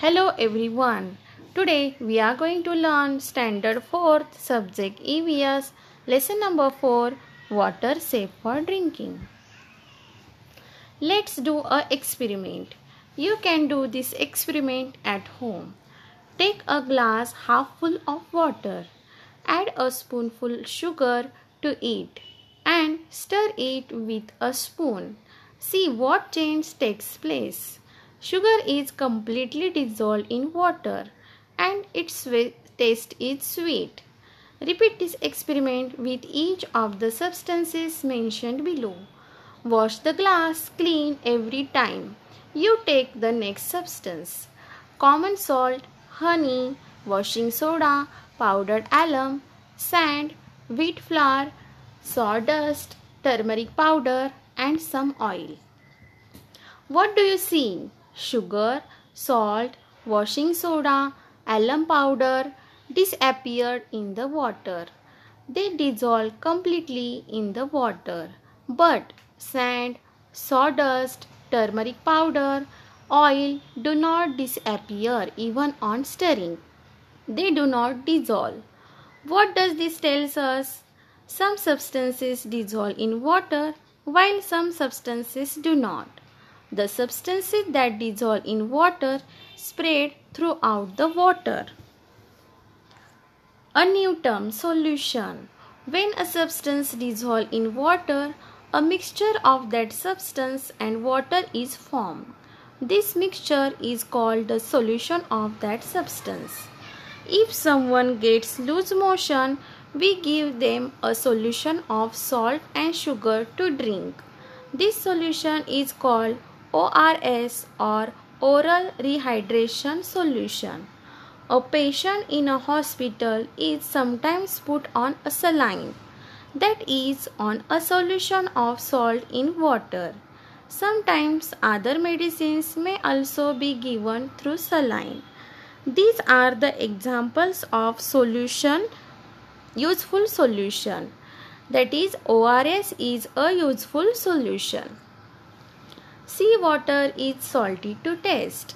Hello everyone. Today we are going to learn standard 4th subject EVS lesson number 4 water safe for drinking. Let's do a experiment. You can do this experiment at home. Take a glass half full of water. Add a spoonful sugar to it and stir it with a spoon. See what change takes place. Sugar is completely dissolved in water and its taste is sweet. Repeat this experiment with each of the substances mentioned below. Wash the glass clean every time. You take the next substance. Common salt, honey, washing soda, powdered alum, sand, wheat flour, sawdust, turmeric powder and some oil. What do you see? Sugar, salt, washing soda, alum powder disappeared in the water. They dissolved completely in the water. But sand, sawdust, turmeric powder, oil do not disappear even on stirring. They do not dissolve. What does this tell us? Some substances dissolve in water while some substances do not. The substances that dissolve in water spread throughout the water. A new term solution. When a substance dissolves in water, a mixture of that substance and water is formed. This mixture is called the solution of that substance. If someone gets loose motion, we give them a solution of salt and sugar to drink. This solution is called ORS or oral rehydration solution. A patient in a hospital is sometimes put on a saline that is on a solution of salt in water. Sometimes other medicines may also be given through saline. These are the examples of solution useful solution that is ORS is a useful solution. Seawater is salty to taste.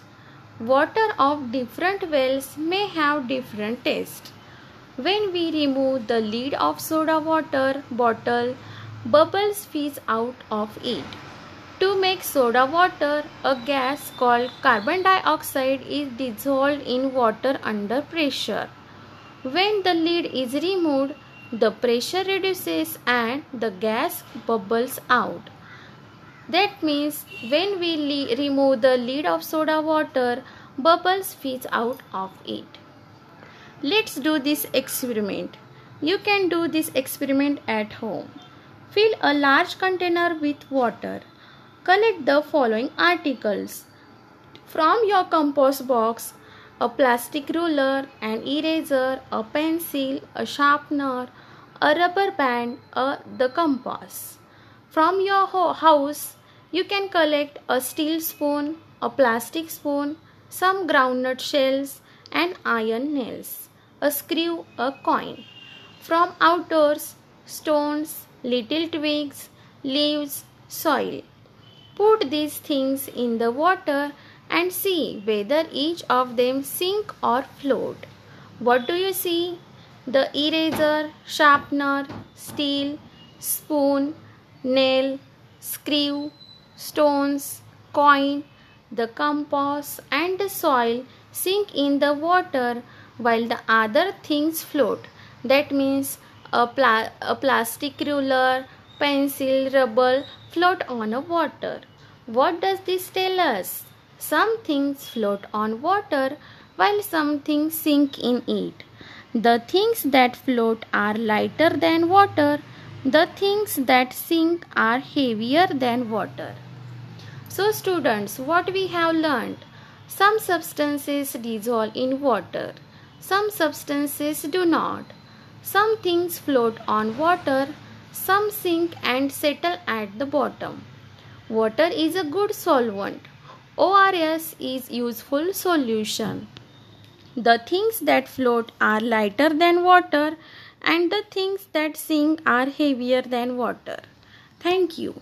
Water of different wells may have different taste. When we remove the lid of soda water bottle, bubbles fizz out of it. To make soda water, a gas called carbon dioxide is dissolved in water under pressure. When the lid is removed, the pressure reduces and the gas bubbles out. That means when we remove the lid of soda water, bubbles fizz out of it. Let's do this experiment. You can do this experiment at home. Fill a large container with water. Collect the following articles. From your compass box, a plastic ruler, an eraser, a pencil, a sharpener, a rubber band, a, the compass. From your house, you can collect a steel spoon, a plastic spoon, some groundnut shells and iron nails, a screw, a coin. From outdoors, stones, little twigs, leaves, soil. Put these things in the water and see whether each of them sink or float. What do you see? The eraser, sharpener, steel, spoon, nail, screw, stones, coin, the compass and the soil sink in the water while the other things float. That means a, pla- a plastic ruler, pencil, rubber float on a water. What does this tell us? Some things float on water while some things sink in it. The things that float are lighter than water. The things that sink are heavier than water. So students, what we have learned? Some substances dissolve in water. Some substances do not. Some things float on water. Some sink and settle at the bottom. Water is a good solvent. ORS is useful solution. The things that float are lighter than water and the things that sink are heavier than water. Thank you.